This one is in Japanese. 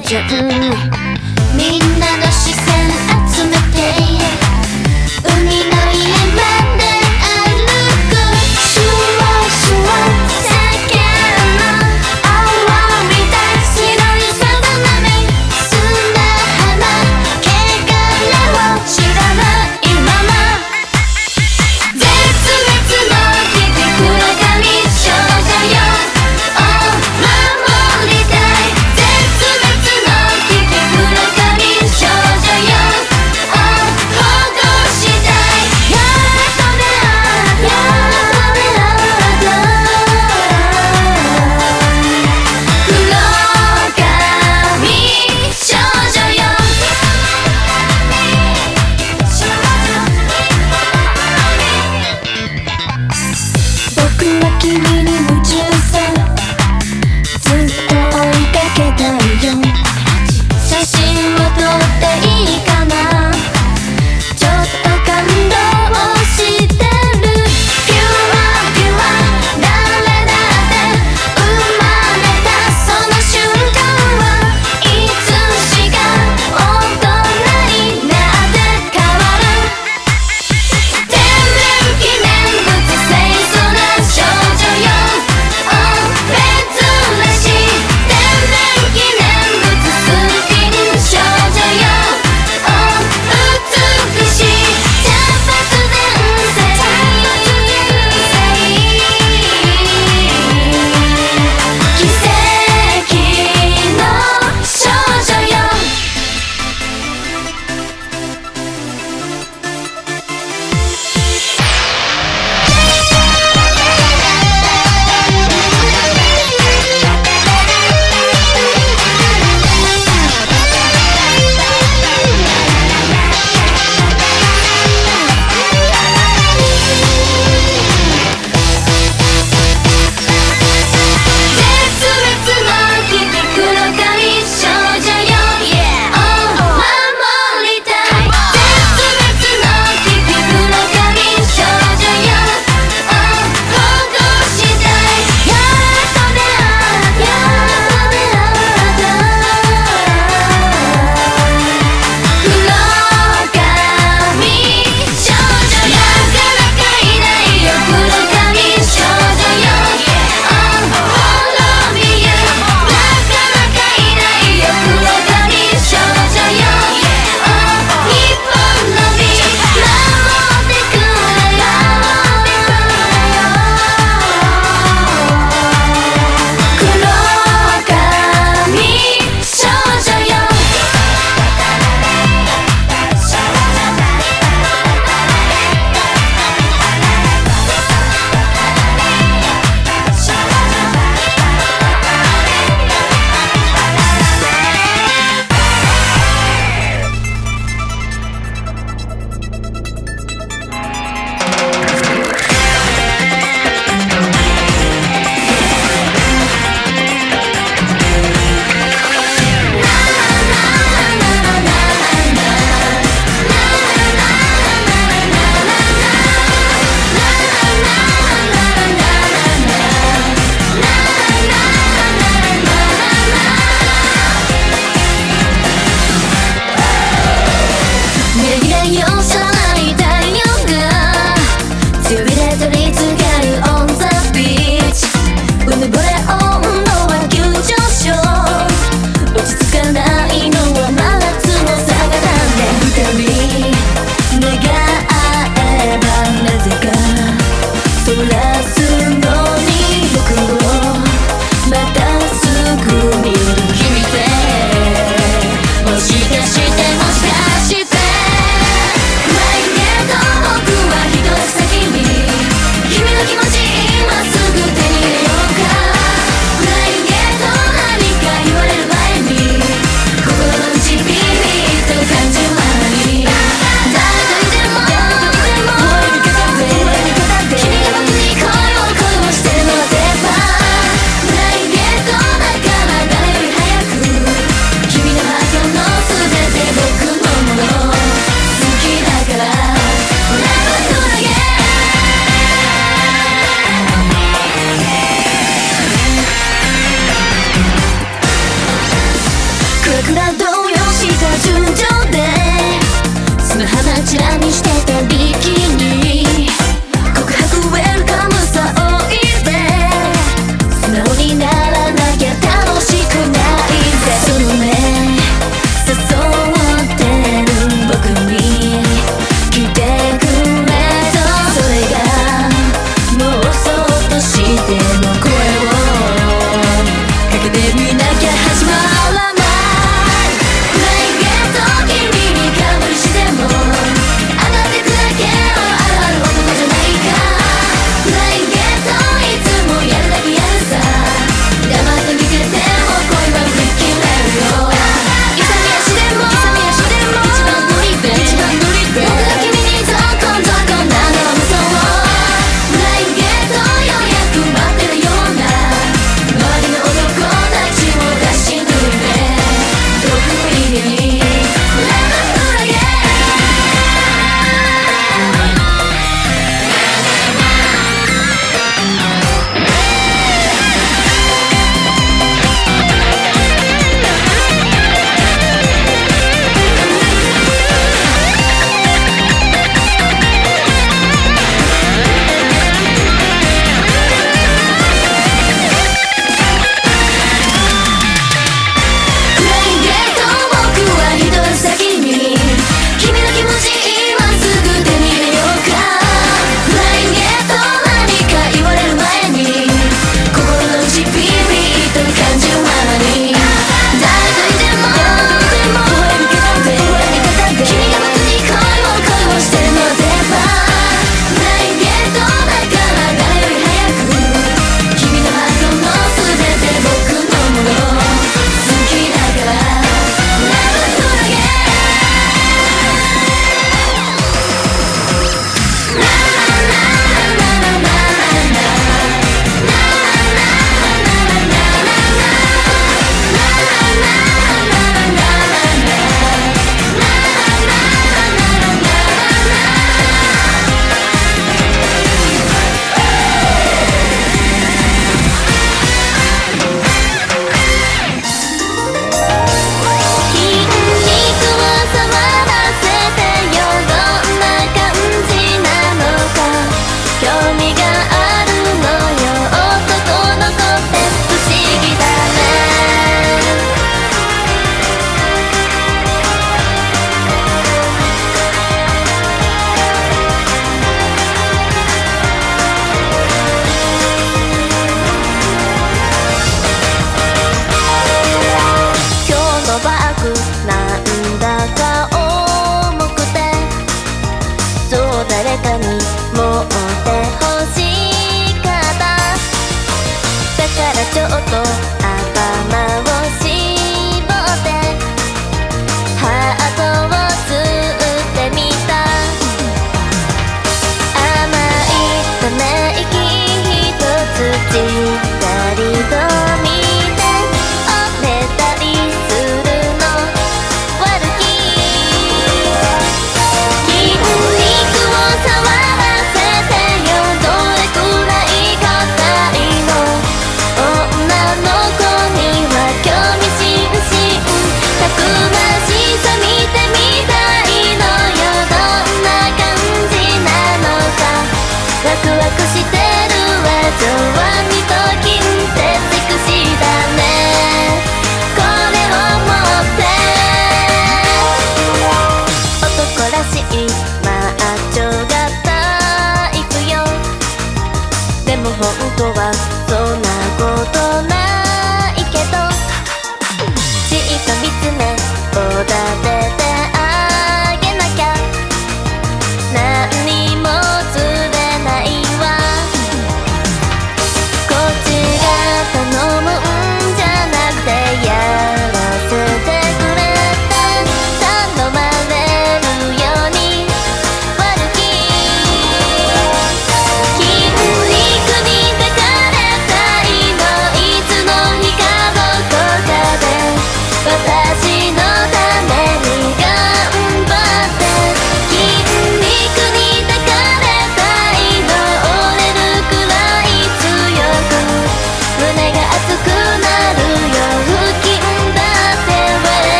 順みんなの視線。